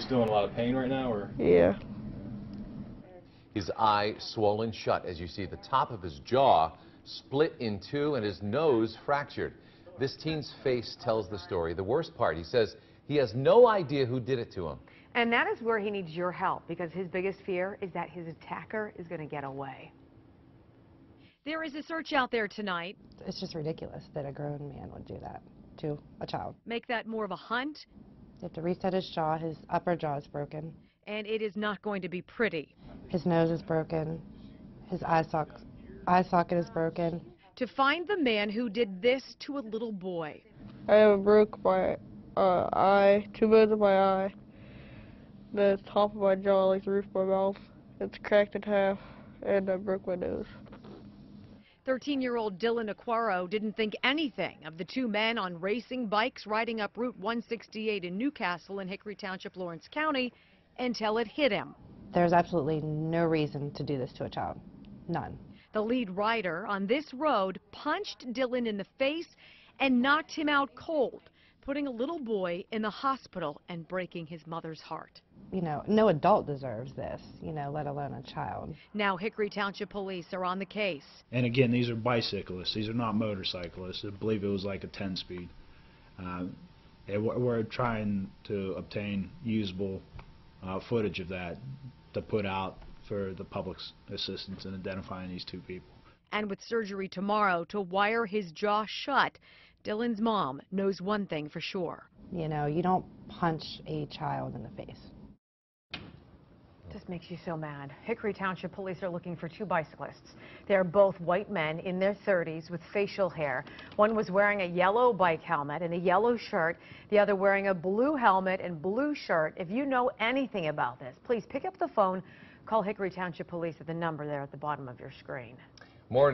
still in a lot of pain right now, or? Yeah. His eye swollen shut as you see the top of his jaw split in two and his nose fractured. This teen's face tells the story. The worst part, he says he has no idea who did it to him. And that is where he needs your help because his biggest fear is that his attacker is going to get away. There is a search out there tonight. It's just ridiculous that a grown man would do that to a child. Make that more of a hunt, You have to reset his jaw. His upper jaw is broken. and it is not going to be pretty. His nose is broken. His eye socket, eye socket is broken. To find the man who did this to a little boy. I have broke my uh, eye, two bones of my eye, the top of my jaw, like the roof of my mouth. It's cracked in half, and I broke my nose. 13-year-old Dylan Aquaro didn't think anything of the two men on racing bikes riding up Route 168 in New Castle in Hickory Township, Lawrence County, until it hit him. There's absolutely no reason to do this to a child. None. The lead rider on this road punched Dylan in the face and knocked him out cold, putting a little boy in the hospital and breaking his mother's heart. You know, no adult deserves this, you know, let alone a child. Now Hickory Township Police are on the case. And again, these are bicyclists. These are not motorcyclists. I believe it was like a 10 speed. Uh, and we're we're trying to obtain usable uh, footage of that to put out for the public's assistance in identifying these two people. And with surgery tomorrow to wire his jaw shut, Dylan's mom knows one thing for sure. You know, you don't punch a child in the face. Just makes you so mad. Hickory Township Police are looking for two bicyclists. They're both white men in their 30s with facial hair. One was wearing a yellow bike helmet and a yellow shirt, the other wearing a blue helmet and blue shirt. If you know anything about this, please pick up the phone, call Hickory Township Police at the number there at the bottom of your screen. More